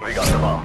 没干什么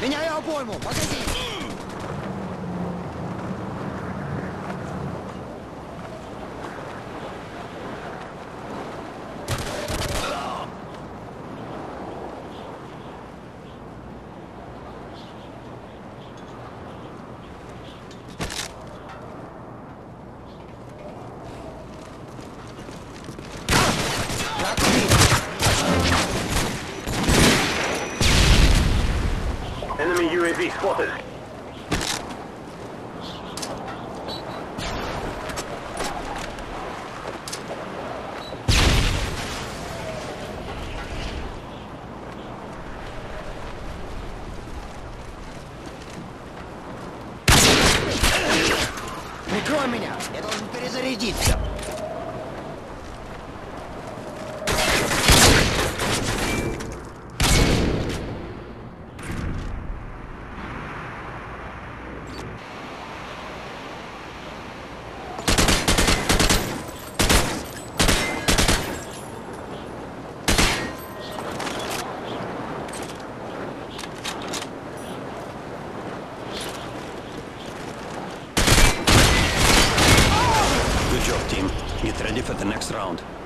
Меняю обойму! Магазин! Enemy UAV spotted. Прикрой меня! Я должен перезарядиться! For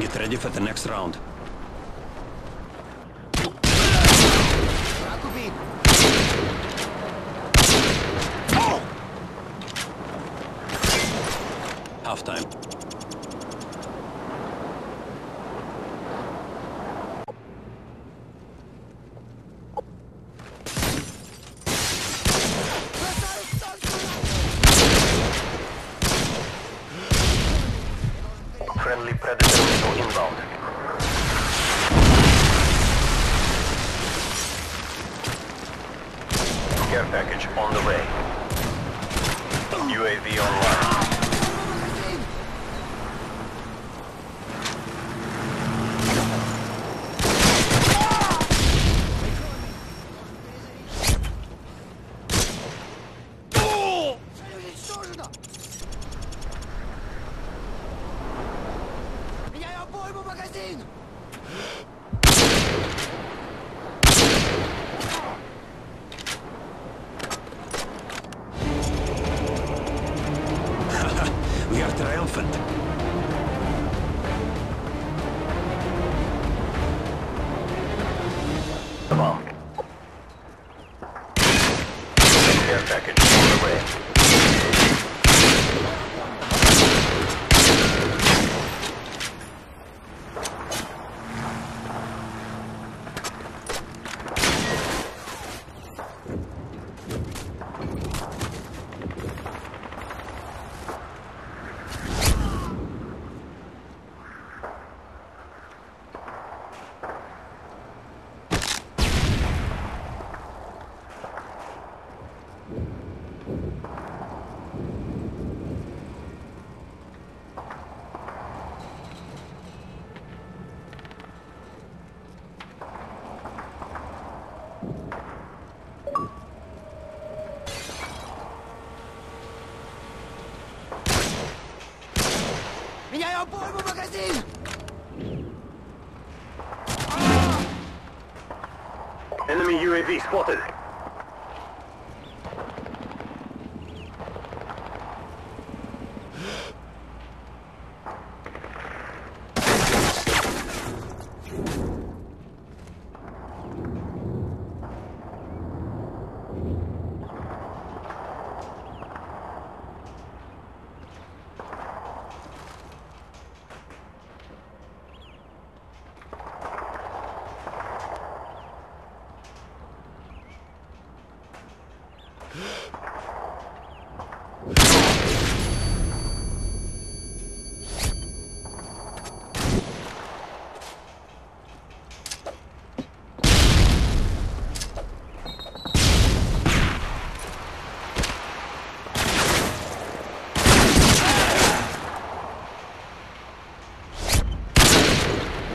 Get ready for the next round. Half time. Care package on the way. UAV online. Магазин! Цель уничтожена! Меняю обойму магазин! Triumphant. au bombe au magazine Enemy UAV spotted.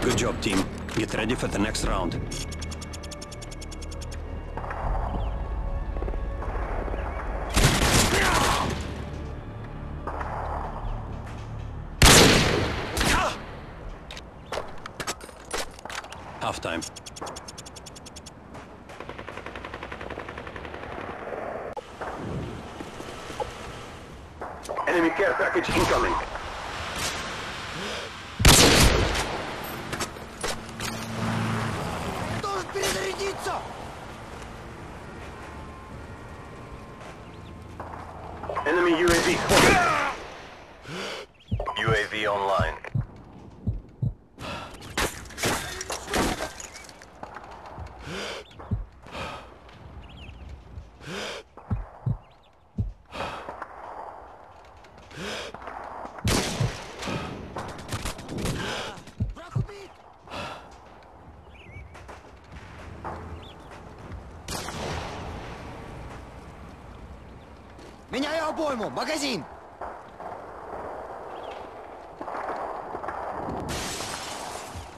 Good job, team. Get ready for the next round. Halftime. Enemy care package incoming. Panzer! Enemy UAV spotted. UAV online. Меняю обойму, магазин!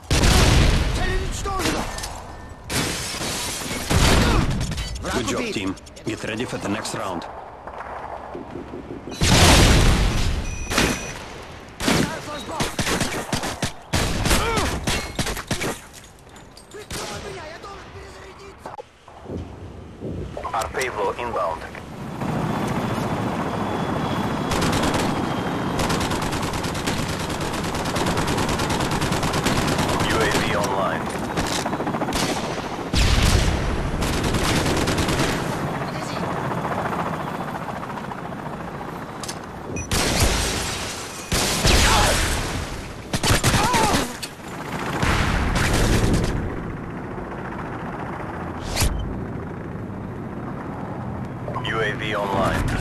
Цель уничтожена! Good job, team. Get ready for the next round. Перезарядиться! Arpavo inbound. Online.